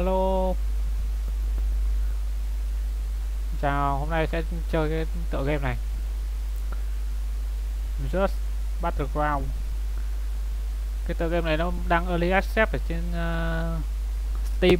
hello. Chào hôm nay sẽ chơi cái tựa game này. Just Battleground. Cái tựa game này nó đang early access ở trên uh, Steam.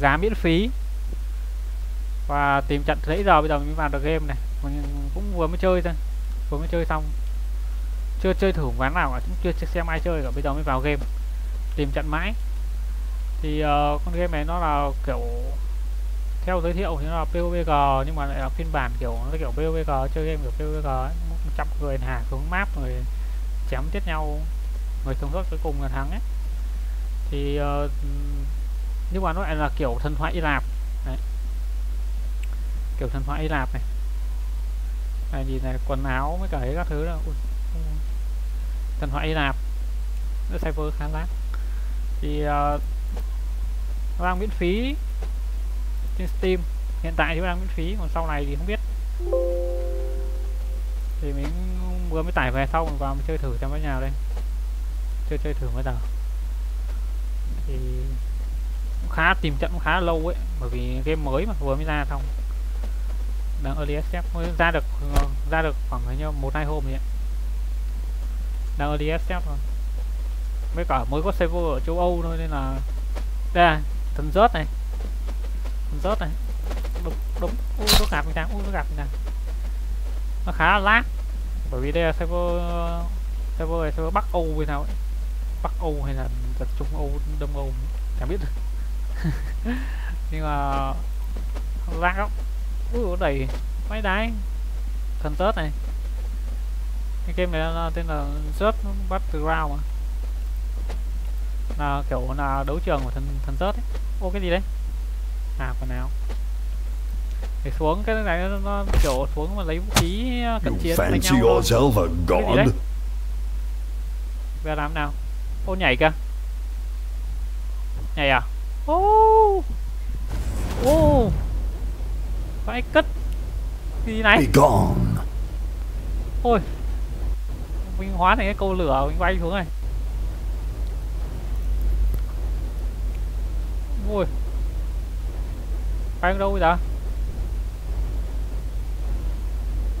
Giá miễn phí. Và tìm trận nãy giờ bây giờ mình mới vào được game này. Mình cũng vừa mới chơi thôi. Vừa mới chơi xong. Chưa chơi thử ván nào cả cũng chưa xem ai chơi cả. Bây giờ mới vào game. Tìm trận mãi thì uh, con game này nó là kiểu theo giới thiệu thì nó là PUBG nhưng mà lại là phiên bản kiểu nó kiểu PUBG chơi game kiểu PUBG ấy, trăm người hạ xuống map người chém chết nhau người sống sót cuối cùng là thắng ấy. Thì uh, nhưng mà nó lại là kiểu thần thoại Hy Lạp. Đấy. kiểu thần thoại Hy Lạp này. Này nhìn này quần áo với cả ấy các thứ là ui, thần thoại Hy Lạp. Nó server khá lát. Thì uh, đang miễn phí trên Steam. Hiện tại thì đang miễn phí, còn sau này thì không biết. Thì mình vừa mới tải về xong vào mình chơi thử xem cái nào đây. Chơi chơi thử mới giờ thì cũng khá, tìm chậm cũng khá lâu ấy, bởi vì game mới mà, vừa mới ra xong. Đang early access, mới ra được ra được khoảng như một, hai hôm vậy đang early access thôi. Mới cả, mới có server ở châu Âu thôi, nên là đây là thần rớt này. Thần rớt này. Đúng đúng. Ui nó gặp mình đang ui nó gặp mình đang nó khá là lát. Bởi vì đây là server server này server bắc âu hay nào ấy. Bắc âu hay là tập trung âu đông âu chẳng biết nhưng mà lag lắm. Ui nó đầy máy đáy. Thần rớt này. Cái game này là, tên là rớt bắt từ round mà là kiểu là đấu trường của thần thần rớt ấy ô cái gì đấy à quần áo để xuống cái này nó, nó kiểu xuống mà lấy vũ khí cận chiến đánh nhau yourself a god. Về làm nào? Ô nhảy kìa. Nhảy à? Ô. Ô. Phải cất. Gì này? Ôi. Mình hóa thành cái câu lửa mình bay xuống này. Ui. Bay đâu vậy ta?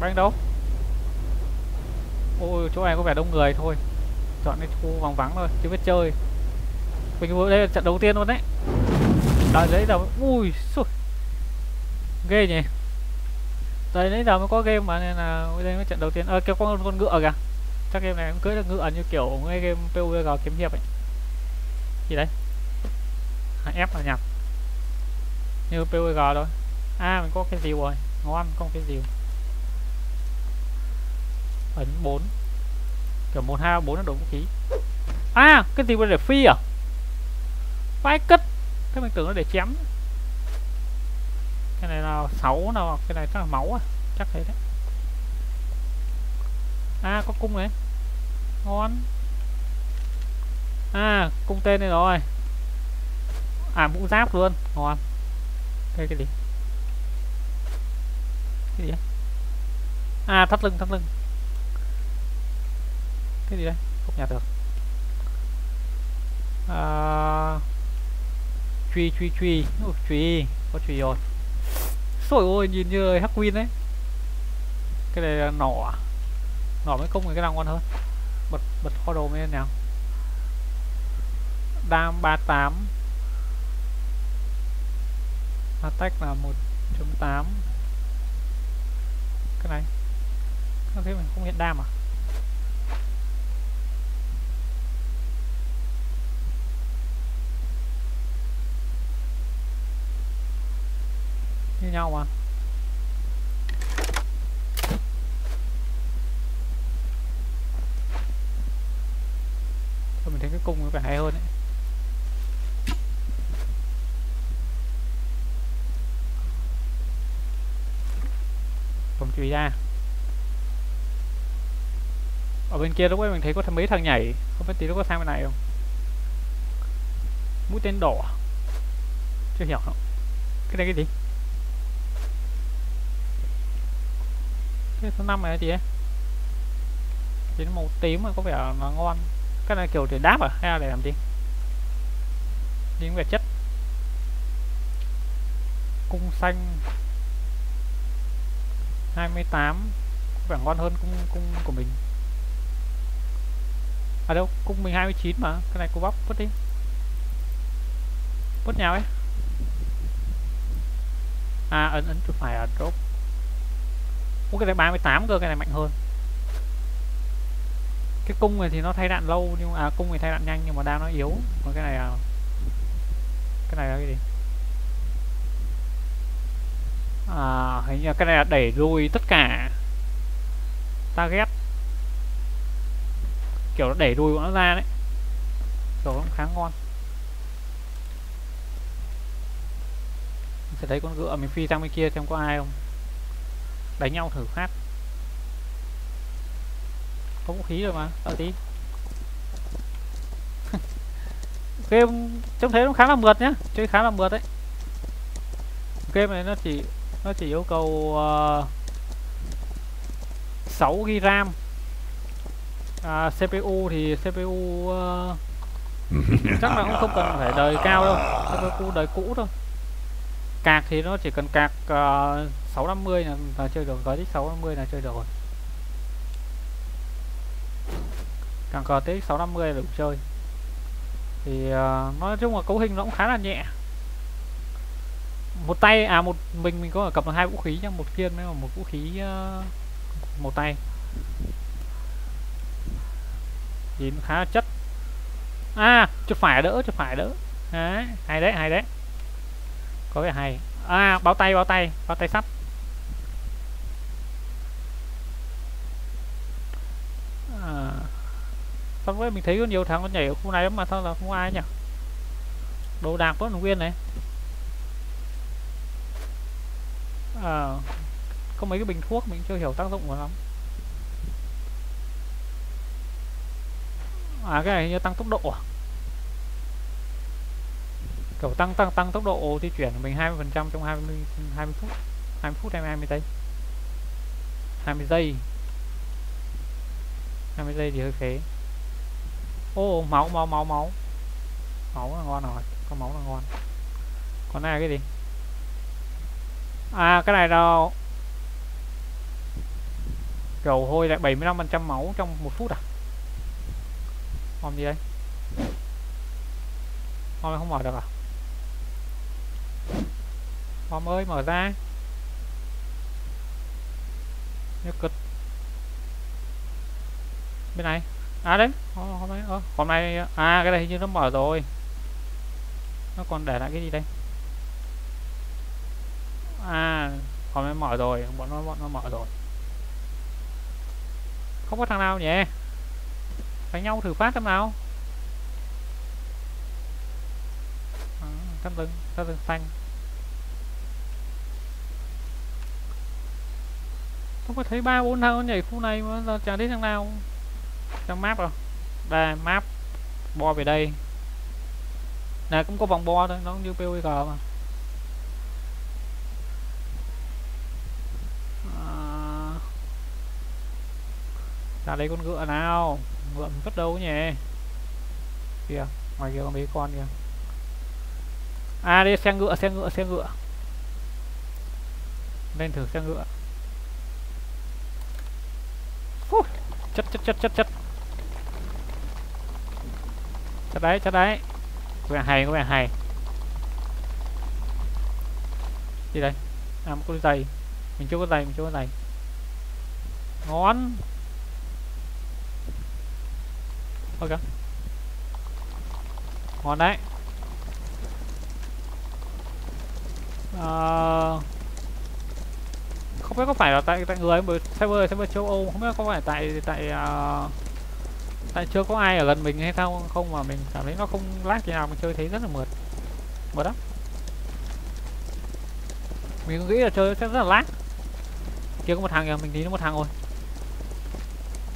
Bay đâu? Ôi chỗ này có vẻ đông người thôi. Chọn cái khu vòng vắng thôi Chưa biết chơi. Mình vừa đây là trận đầu tiên luôn đấy. Đợi đấy giờ Ui xui. Ghê nhỉ. Đợi lấy giờ mới có game mà nên là đây mới trận đầu tiên. Ơ à, kêu con con ngựa kìa. Chắc game này cũng cưới được ngựa như kiểu ngay game PUBG kiếm hiệp ấy. Gì đấy? À, F là nhặt Như PUBG thôi. A À mình có cái diều rồi. Ngon có cái diều ấn 4 kiểu 1 2 4 là đồ vũ khí. À cái gì để phi à? Vãi cất thế mình tưởng nó để chém. Cái này là 6 nào à? cái này chắc là máu à? Chắc thế đấy. À có cung này. Ngon à cung tên này rồi à mũ giáp luôn. Ngon. Đây cái gì? Cái gì à thắt lưng thắt lưng. Cái gì đây không nhặt được. À, truy truy truy. Ủa, truy có truy rồi. Sôi ôi nhìn như hắc win đấy. Cái này là nỏ à? nỏ mới công cái nào ngon hơn? Bật bật kho đồ lên nào. Đam 38 attack là 1.8 cái này. Có thế mình không hiện đam à? Như nhau mà. Thôi mình thấy cái cung nó phải hay hơn đấy. Chú ý ra. Ở bên kia lúc ấy mình thấy có mấy thằng nhảy. Không biết tí nó có sang bên này không? Mũi tên đỏ. Chưa hiểu. Không Cái này cái gì? Cái số năm này gì ấy? Thì nó màu tím mà có vẻ là ngon. Cái này kiểu để đáp à? Hay là để làm gì? Nhưng về chất. Cung xanh. 28 vẻ ngon hơn cung cung của mình. À đâu, cung mình 29 mà, cái này cô bóc, vứt đi. Vứt nhau ấy. À ấn ấn chuột phải à drop. Ủa, cái này 38 cơ, cái này mạnh hơn. Cái cung này thì nó thay đạn lâu, nhưng à cung này thay đạn nhanh, nhưng mà đao nó yếu. Còn cái này là, cái này là cái gì? À hình như cái này là đẩy lùi tất cả target. Kiểu nó đẩy đuôi nó ra đấy. Kiểu nó khá ngon. Sẽ thấy con ngựa mình phi sang bên kia xem có ai không. Đánh nhau thử phát. Có vũ khí rồi mà, đợi tí. Game trông thấy nó khá là mượt nhá, chơi khá là mượt đấy. Game này nó chỉ nó chỉ yêu cầu uh, 6 GB RAM. À, CPU thì CPU uh, chắc là cũng không cần phải đời cao đâu. CPU đời cũ thôi. Cạc thì nó chỉ cần cạc uh, 650 là, là chơi được. GTX 650 là chơi được rồi. Càng GTX 650 là đủ chơi. Thì uh, nói chung là cấu hình nó cũng khá là nhẹ một tay à một mình mình có cầm được hai vũ khí nhá một kiên với một vũ khí uh, một tay. Nhìn khá là chất. À chuột phải đỡ chuột phải đỡ. Đấy hay đấy hay đấy. Có vẻ hay. À báo tay báo tay báo tay sắt. À, xong mình thấy có nhiều thằng nó nhảy ở khu này lắm mà sao là không ai nhỉ? Đồ đạc vẫn nguyên này. À, có mấy cái bình thuốc mình chưa hiểu tác dụng của lắm à cái này như tăng tốc độ à? Kiểu tăng tăng tăng tốc độ di chuyển của mình 20 phần trăm trong 20 20 phút 20 phút hay 20 giây. 20 giây. 20 giây thì hơi phế. Ô oh, máu máu máu máu. Máu là ngon rồi có máu là ngon. Còn này cái gì? À cái này đâu rầu hôi lại 75 phần trăm máu trong một phút à? Hôm gì đây? Hôm không mở được à? Hôm ơi mở ra. Nhớ cực. Bên này. À đấy. Ờ, hôm nay ờ, hôm nay à cái này hình như nó mở rồi. Nó còn để lại cái gì đây? À bọn nay mở rồi bọn nó bọn nó mở rồi. Không có thằng nào nhỉ? Đánh nhau thử phát xem nào. À, cắt lưng cắt lưng xanh. Không có thấy ba bốn thằng nhảy khu này mà chả thấy thằng nào. Trong map rồi đây map. Bo về đây. Nè cũng có vòng bo thôi nó cũng như POG mà. Ra đây con ngựa nào. Ngựa mình đâu nhỉ? Kìa ngoài kia có mấy con kìa. À đây xe ngựa xe ngựa xe ngựa. Lên thử xe ngựa. Phú, chất chất chất chất chất. Chất đấy chất đấy. Có vẻ hay có vẻ hay. Gì đây? À có cái giày. Mình chưa có giày mình chưa có giày. Ngon ok. Ngon đấy. À, không biết có phải là tại tại người bởi server server châu âu không biết có phải tại tại uh, tại chưa có ai ở gần mình hay sao không mà mình cảm thấy nó không lag gì nào mình chơi thấy rất là mượt. Mượt lắm. Mình nghĩ là chơi sẽ rất là lag. Kia có một thằng kìa mình tí nó một thằng rồi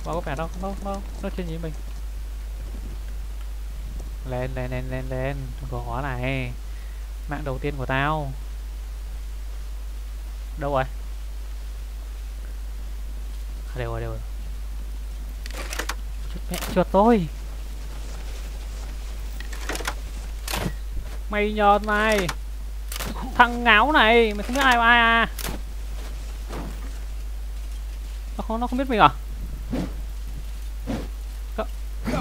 và có vẻ nó nó nó nó trên nhìn mình lên lên lên lên lên. Gõ này. Mạng đầu tiên của tao. Đâu rồi? À, đều rồi đều rồi. Chết mẹ chuột tôi. Mày nhờn mày. Thằng ngáo này mày không biết ai ai à? Nó không nó không biết mình à?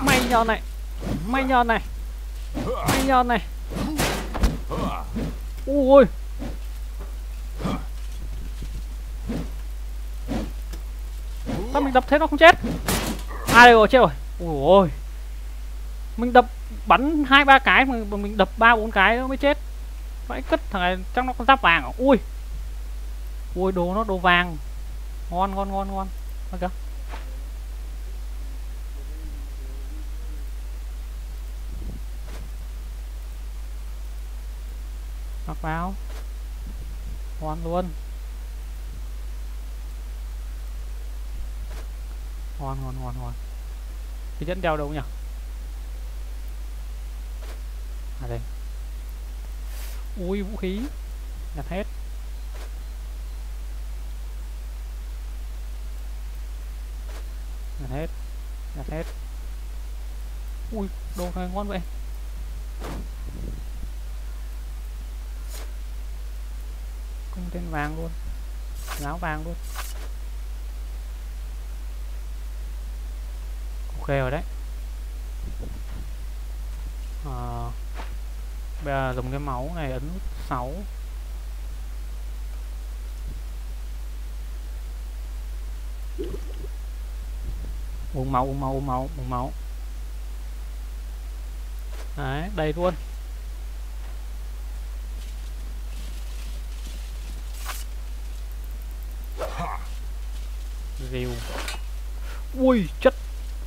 Mày nhon này may nhon này. May nhon này. Ui sao mình đập thế nó không chết? Ai đây rồi, chết rồi. Ui ôi mình đập bắn hai, ba cái mà mình đập ba, bốn cái nó mới chết. Vãi cất thằng này chắc nó con giáp vàng à? ui. Ui, đồ nó, đồ vàng. Ngon ngon ngon ngon. Ok vào ngon luôn. Ngon ngon ngon ngon thì dẫn đeo đâu nhỉ? À đây. Ui, vũ khí. Nhặt hết. Nhặt hết. Nhặt hết. Ui, đồ này ngon vậy. Tên vàng luôn áo vàng luôn. Ok rồi đấy. À, bây giờ dùng cái máu này ấn nút 6 uống máu uống máu uống máu uống máu. Đấy đầy luôn rìu ui chất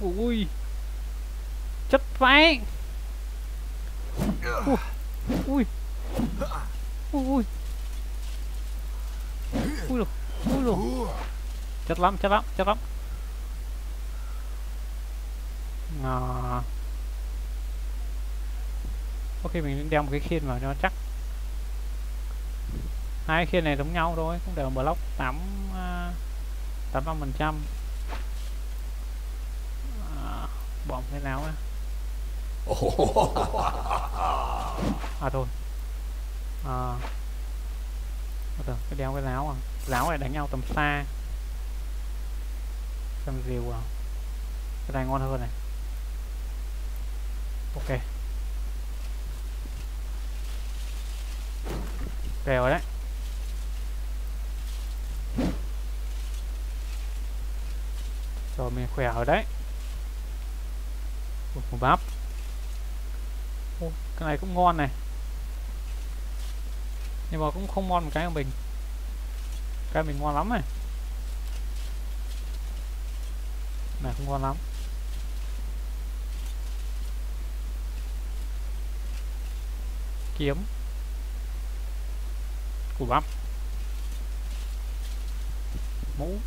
ui. Chất vãi ui. Ui. Ui. Ui rồi ui rồi. Chất lắm chất lắm chất lắm. À. ok, mình đeo một cái khiên vào cho nó chắc. Hai khiên này giống nhau thôi, cũng đều block tám à, tám mươi phần trăm bỏ cái nào á? À thôi. À. Được cái đeo cái láo à? Láo này đánh nhau tầm xa. Xem rìu à? Cái này ngon hơn này. Ok. Ok rồi đấy. Rồi mình khỏe ở đấy một bắp Ô, cái này cũng ngon này. Nhưng mà cũng không ngon một cái của mình. Cái mình ngon lắm này. Này không ngon lắm. Kiếm. Củ bắp. Mũ.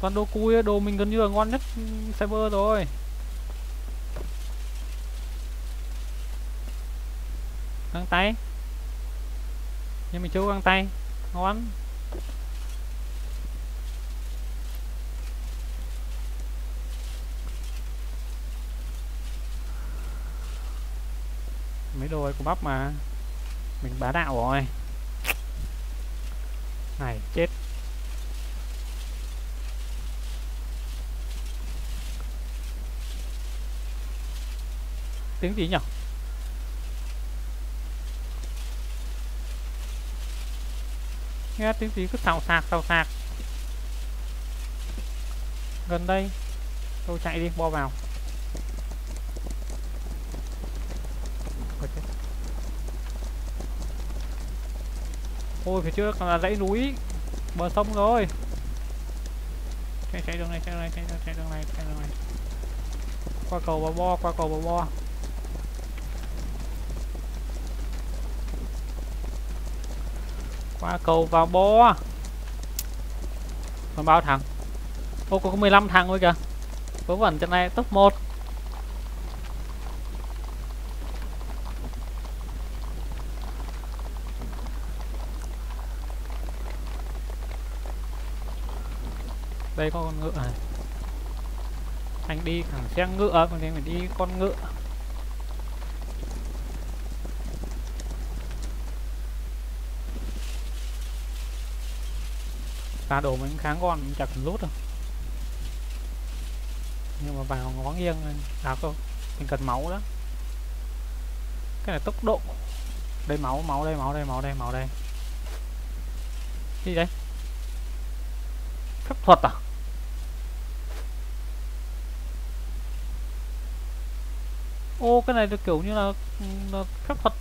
Toàn đồ cùi đồ mình gần như là ngon nhất server rồi. Găng tay. Nhưng mình chú găng tay. Ngon. Mấy đồ của bắp mà mình bá đạo rồi. Này, chết. Tiếng gì nhỉ nghe tiếng gì cứ xào sạc xào sạc gần đây tôi chạy đi bo vào. Ôi phía trước là dãy núi. Bờ sông rồi. Chạy chạy đường này chạy đường này chạy đường này chạy đường này, qua cầu bò bo qua cầu bò bo. Qua cầu vào bo còn bao thằng. Ô, có 15 thằng thôi kìa. Vớ vẩn trận này, top 1 đây có con ngựa này. Anh đi thẳng xe ngựa, còn thì phải đi con ngựa. Ta đồ mình kháng con mình chặt lút đâu. Nhưng mà vào ngó nghiêng à không mình cần máu đó cái này tốc độ. Đây máu máu đây máu đây máu đây máu đây. Gì đấy phép thuật à? Ô cái này được kiểu như là, ừ, là phép thuật.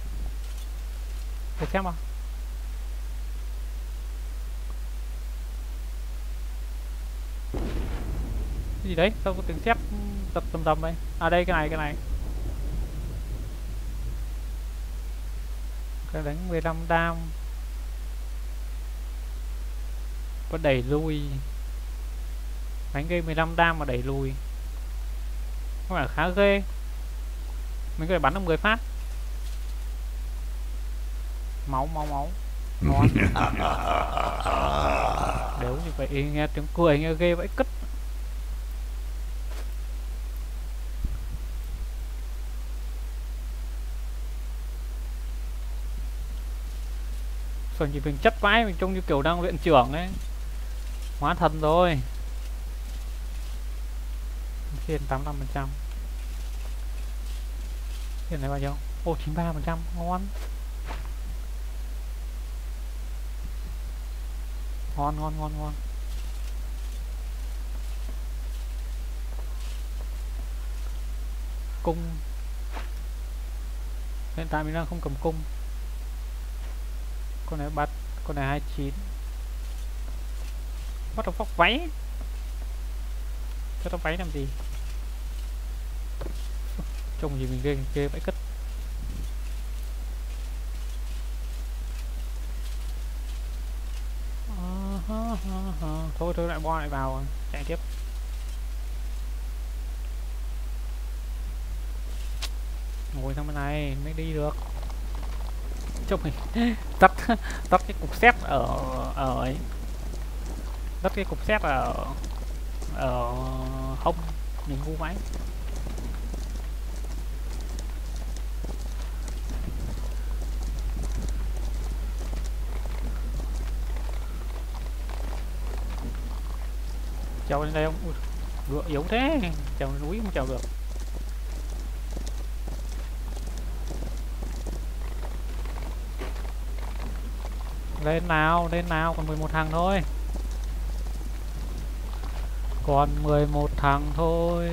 Để xem nào. Cái gì đấy? Sao có tiếng sét tập tầm tầm ấy à đây cái này cái này. Cái đánh 15 đam. Có đẩy lui. Đánh gây 15 đam mà đẩy lùi. Có phải khá ghê. Mình có thể bắn được 10 phát. Máu máu máu. Ngon. Nếu như vậy nghe tiếng cười nghe ghê vậy cất Phần gì mình chất vãi mình trông như kiểu đang luyện trưởng ấy. Hóa thần rồi Trên 85% hiện này bao nhiêu? Ô 93% ngon. Ngon ngon ngon ngon. Cung. Hiện tại mình đang không cầm cung con này bắt con này 29 bắt đầu phóc váy? Cho nó váy làm gì? Trông gì mình ghê ghê vãi cất. À, thôi thôi, lại bo lại vào, chạy tiếp. Ngồi sang bên này, mới đi được cho mình tắt tắt cái cục xét ở ở ấy. Tắt cái cục xét ở ở hông mình ngu máy trèo lên đây không? Ui, ngựa yếu thế. Trèo núi không trèo được. Lên nào lên nào, còn 11 thằng thôi. Còn 11 thằng thôi.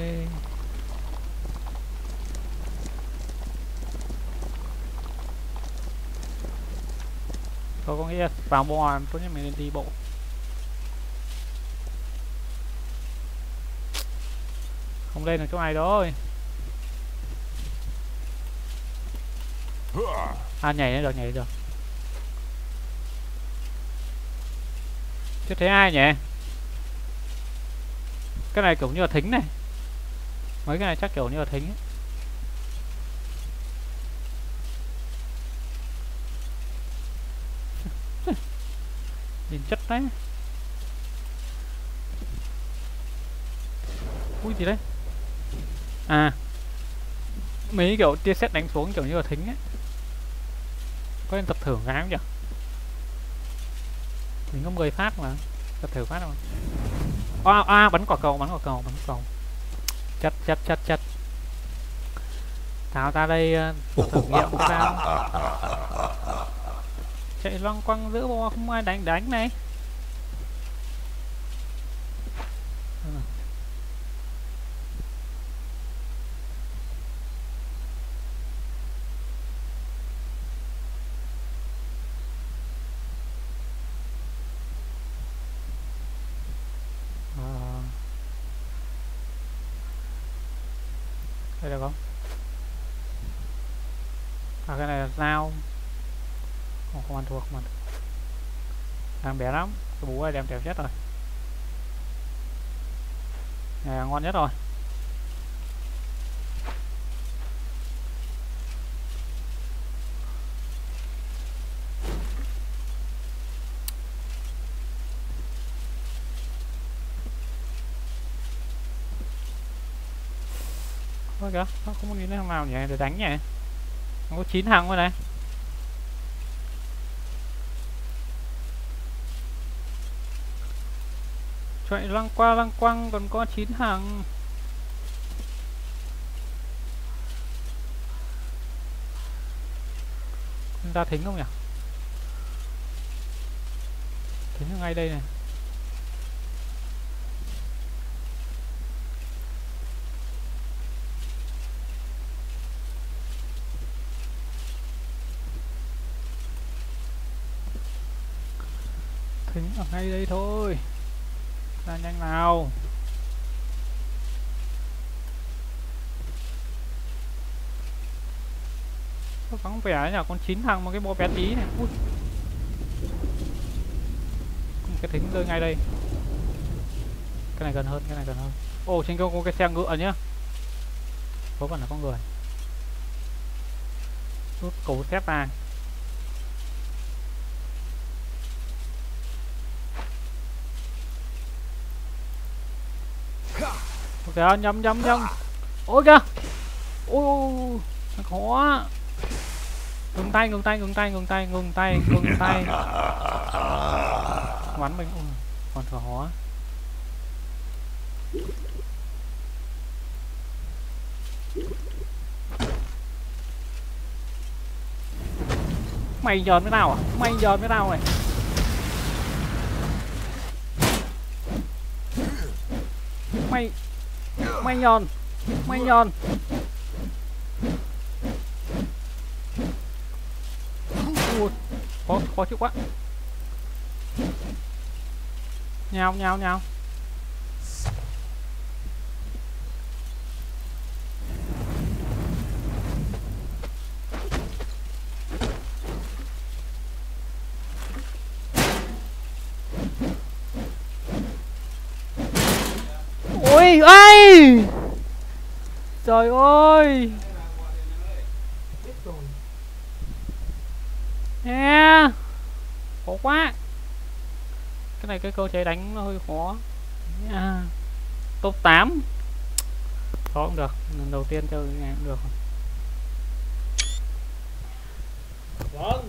Tôi có nghĩa vào bò tốt nhất mình nên đi bộ. Không lên được chỗ này rồi. À nhảy lên được, nhảy được. Chưa thấy ai nhỉ? Cái này kiểu như là thính này. Mấy cái này chắc kiểu như là thính ấy. Nhìn chất đấy. Ui, gì đấy? À. Mấy kiểu tia sét đánh xuống kiểu như là thính ấy. Có nên tập thưởng cái không nhỉ? Mình có 10 phát mà. Tập thử phát mà. À, à, bắn quả cầu bắn quả cầu bắn quả cầu. Chất chất chất chất. Tháo ra đây uh, thử nghiệm sao chạy loăng quăng giữa bo không ai đánh đánh này đây được không à cái này là dao không, không ăn thua không ăn đang bé lắm. Cái bú này đem đẹp nhất rồi. Này là ngon nhất rồi. Ôi kìa nó không có nhìn thằng nào nhỉ? Để đánh nhỉ? Nó có 9 thằng rồi này. Chạy lăng qua lăng quăng còn có chín hàng. Ra thính không nhỉ? Thính ở ngay đây này. Thính ở ngay đây thôi ra nhanh nào. Có vắng vẻ nhỉ? Con chín thằng một cái bo bé tí này. Ui. cái thính rơi ngay đây. Cái này gần hơn, cái này gần hơn. Ô trên kia có cái xe ngựa nhá. Có vẫn là con người. Rút cầu thép vàng kìa nhầm nhầm nhầm ôi kìa. Ôi khó ngừng tay ngừng tay ngừng tay ngừng tay ngừng tay ngừng tay. Bắn mình. Ôi còn thở hóa mày giòn với tao à? Mày giòn với tao này. Mày mày nhòn mày nhòn. Ui khó khó chịu quá. Nhau nhau nhau ui ơi trời ơi! Nè! Khó quá! Cái này cái cơ chế đánh nó hơi khó. Nha top 8 khó cũng được, lần đầu tiên chơi nghe cũng được Vâng.